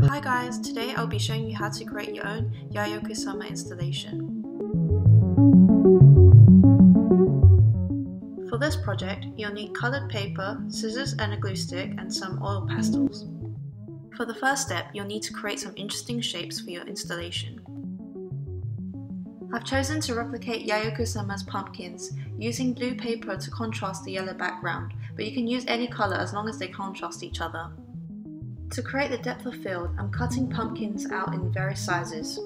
Hi guys, today I'll be showing you how to create your own Yayoi Kusama installation. For this project, you'll need coloured paper, scissors and a glue stick and some oil pastels. For the first step, you'll need to create some interesting shapes for your installation. I've chosen to replicate Yayoi Kusama's pumpkins using blue paper to contrast the yellow background, but you can use any colour as long as they contrast each other. To create the depth of field, I'm cutting pumpkins out in various sizes.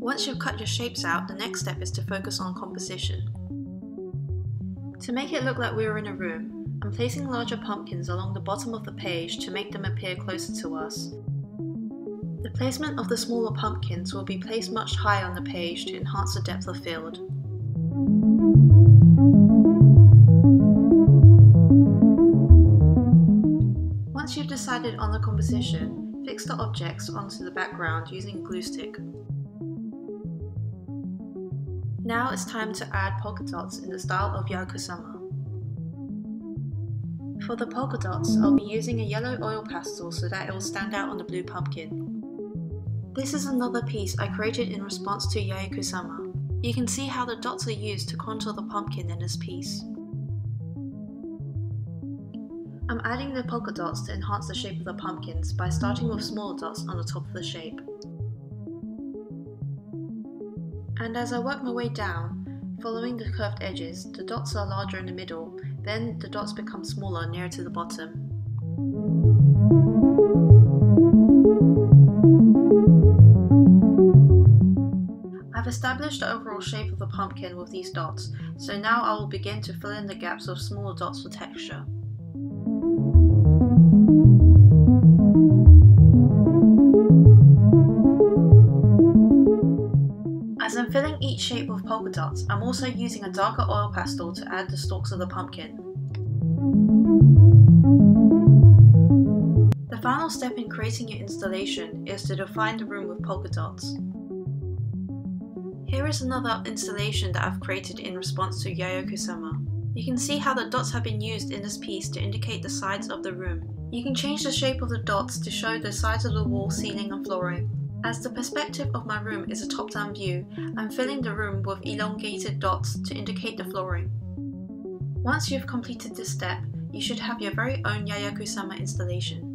Once you've cut your shapes out, the next step is to focus on composition. To make it look like we're in a room, I'm placing larger pumpkins along the bottom of the page to make them appear closer to us. The placement of the smaller pumpkins will be placed much higher on the page to enhance the depth of field. Once you've decided on the composition, fix the objects onto the background using glue stick. Now it's time to add polka dots in the style of Yayoi Kusama. For the polka dots, I'll be using a yellow oil pastel so that it will stand out on the blue pumpkin. This is another piece I created in response to Yayoi Kusama. You can see how the dots are used to contour the pumpkin in this piece. I'm adding the polka dots to enhance the shape of the pumpkins by starting with smaller dots on the top of the shape. And as I work my way down, following the curved edges, the dots are larger in the middle, then the dots become smaller nearer to the bottom. I've established the overall shape of the pumpkin with these dots, so now I will begin to fill in the gaps with smaller dots for texture. Filling each shape with polka dots, I'm also using a darker oil pastel to add the stalks of the pumpkin. The final step in creating your installation is to define the room with polka dots. Here is another installation that I've created in response to Yayoi Kusama. You can see how the dots have been used in this piece to indicate the sides of the room. You can change the shape of the dots to show the sides of the wall, ceiling and flooring. As the perspective of my room is a top-down view, I'm filling the room with elongated dots to indicate the flooring. Once you've completed this step, you should have your very own Yayoi Kusama installation.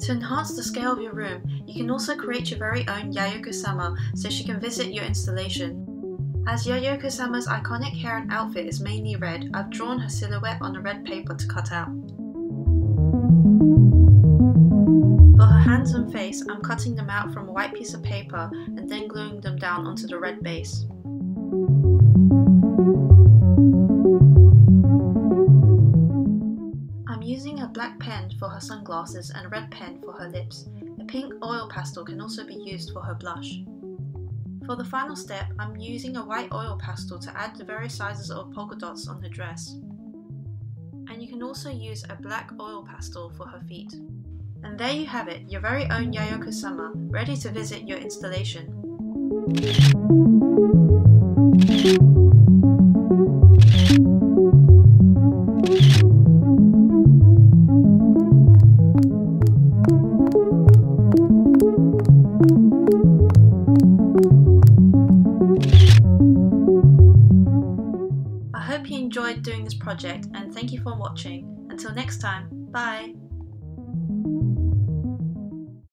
To enhance the scale of your room, you can also create your very own Yayoi Kusama so she can visit your installation. As Yayoi Kusama's iconic hair and outfit is mainly red, I've drawn her silhouette on a red paper to cut out. Hands and face, I'm cutting them out from a white piece of paper and then gluing them down onto the red base. I'm using a black pen for her sunglasses and a red pen for her lips. A pink oil pastel can also be used for her blush. For the final step, I'm using a white oil pastel to add the various sizes of polka dots on her dress. And you can also use a black oil pastel for her feet. And there you have it, your very own Yayoi Kusama, ready to visit your installation. I hope you enjoyed doing this project and thank you for watching. Until next time, bye!